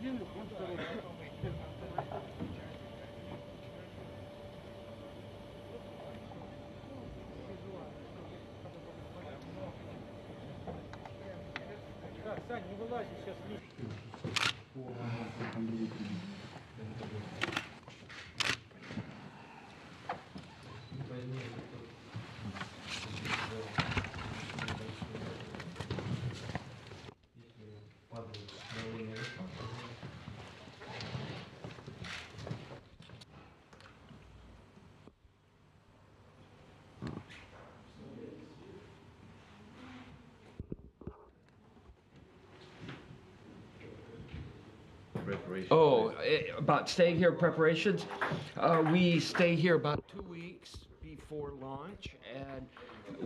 один, вот второй. Так, Сань, не вылази сейчас лично. Oh, eh, about staying here preparations. Uh, we stay here about two weeks before launch, and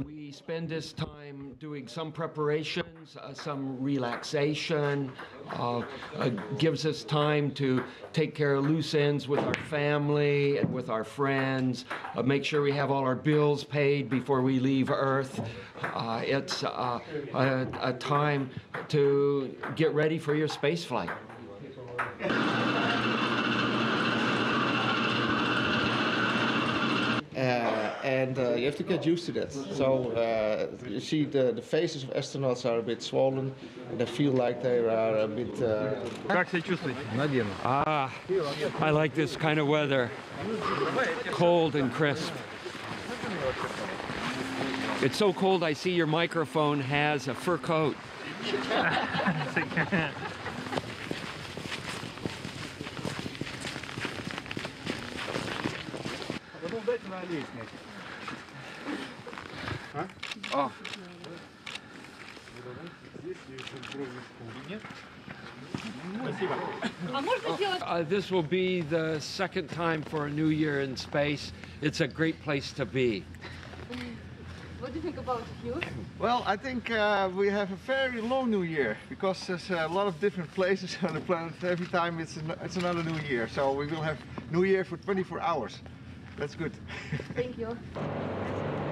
we spend this time doing some preparations, uh, some relaxation. Uh, uh, gives us time to take care of loose ends with our family and with our friends. Uh, make sure we have all our bills paid before we leave Earth. Uh, it's uh, a, a time to get ready for your space flight. Uh, and uh, you have to get used to that. So uh, you see the, the faces of astronauts are a bit swollen, and they feel like they are a bit. Uh, Как себя чувствуете? Надену. Ah, I like this kind of weather. Cold and crisp. It's so cold, I see your microphone has a fur coat. на аллее снять. Oh, Здесь и бровочку. Нет? Спасибо. А можно сделать uh, this will be the second time for a new year in space. It's a great place to be. What do you think about you? well, I think uh, we have a very long New Year because there's a lot of different places on the planet. Every time it's an, it's another New Year, so we will have New Year for 24 hours. That's good. Thank you.